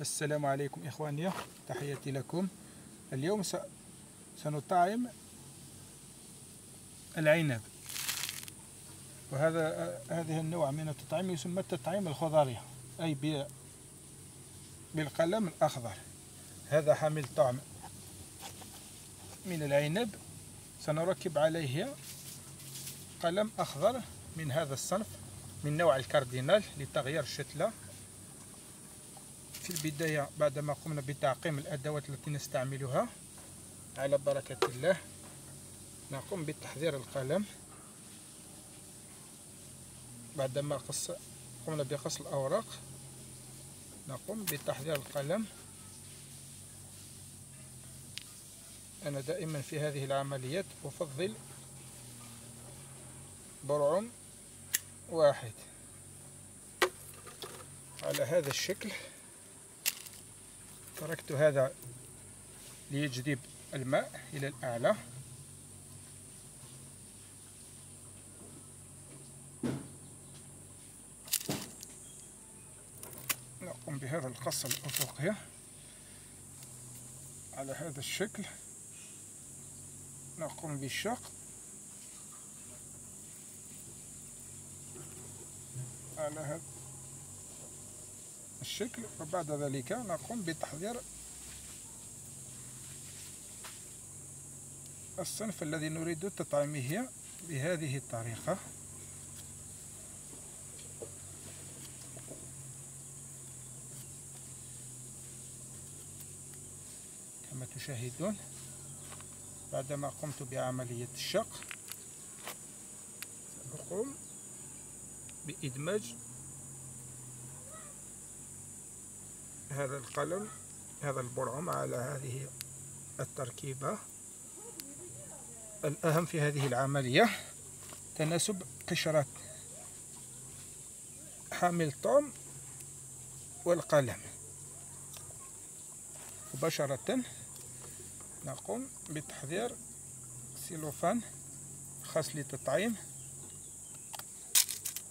السلام عليكم إخواني تحياتي لكم اليوم. سنطعم العنب وهذا هذه النوع من التطعيم يسمى التطعيم الخضري أي. بالقلم الأخضر هذا حامل طعم من العنب سنركب عليه قلم أخضر من هذا الصنف من نوع الكاردينال لتغيير الشتلة في البداية بعدما قمنا بتعقيم الأدوات التي نستعملها على بركة الله نقوم بتحضير القلم. بعدما قص قمنا بقص الأوراق نقوم بتحضير القلم. أنا دائما في هذه العمليات أفضل برعم واحد. على هذا الشكل تركت هذا ليجذب الماء إلى الأعلى نقوم بهذا القص الأفقي على هذا الشكل. نقوم بالشق. على هذا الشكل وبعد ذلك نقوم بتحضير الصنف الذي نريد تطعيمه بهذه الطريقة. كما تشاهدون بعدما قمت بعملية الشق سأقوم بإدماج هذا القلم هذا البرعم على هذه التركيبة. الأهم في هذه العملية تناسب قشرة حامل الطعم والقلم. مباشرة نقوم بتحضير سيلوفان خاص للتطعيم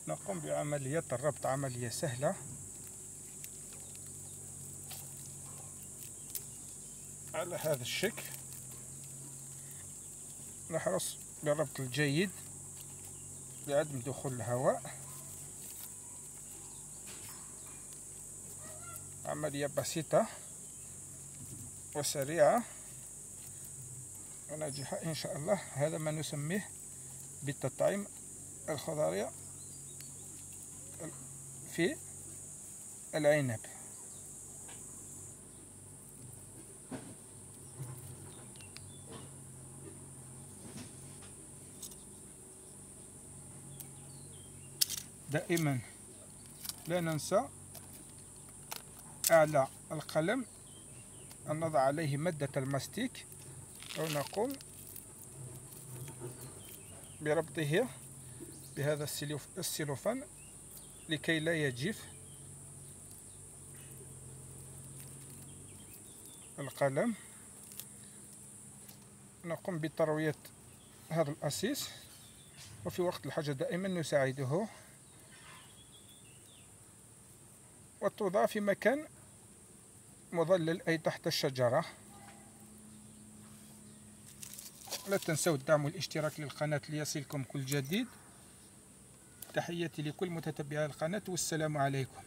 نقوم بعملية الربط عملية سهلة. على هذا الشكل. نحرص بالربط الجيد بعدم دخول الهواء. عملية بسيطة وسريعة وناجحة إن شاء الله. هذا ما نسميه بالتطعيم الخضري في العنب. دائما لا ننسى أعلى القلم أن نضع عليه مادة الماستيك أو نقوم بربطه بهذا السيلوفان لكي لا يجف القلم. نقوم بتروية هذا الأسيس وفي وقت الحاجة دائما نساعده. وتوضع في مكان مظلل أي تحت الشجرة. لا تنسوا الدعم والاشتراك للقناة ليصلكم كل جديد. تحياتي لكل متتبعي القناة والسلام عليكم.